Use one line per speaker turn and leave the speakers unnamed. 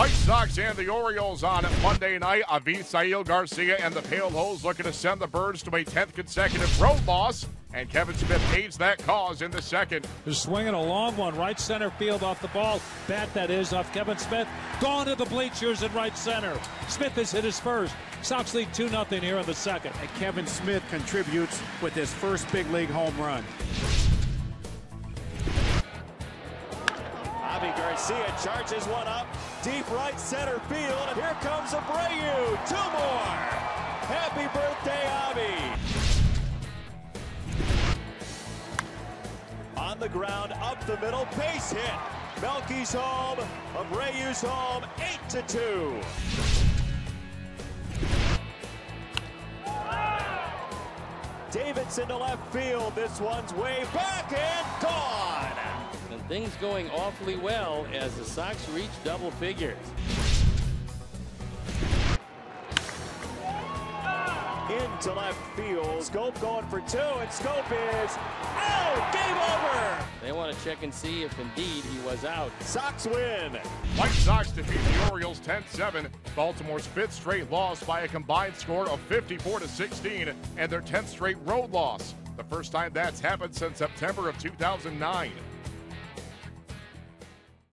White Sox and the Orioles on Monday night. Avisail Garcia and the Pale Hose looking to send the Birds to a 10th consecutive road loss. And Kevan Smith aids that cause in the second.
Is swinging a long one, right center field off the ball. Bat that is off Kevan Smith. Gone to the bleachers in right center. Smith has hit his first. Sox lead 2 0 here in the second.
And Kevan Smith contributes with his first big league home run.
Avi Garcia charges one up, deep right center field, and here comes Abreu. Two more. Happy birthday, Avi. On the ground, up the middle, base hit. Melky's home, Abreu's home, 8 to 2. Davidson to left field. This one's way back. And
things going awfully well as the Sox reach double figures.
Into left field. Schoop going for two, and Schoop is out. Game over.
They want to check and see if indeed he was out.
Sox win.
White Sox defeat the Orioles 10-7. Baltimore's fifth straight loss by a combined score of 54-16 and their 10th straight road loss. The first time that's happened since September of 2009.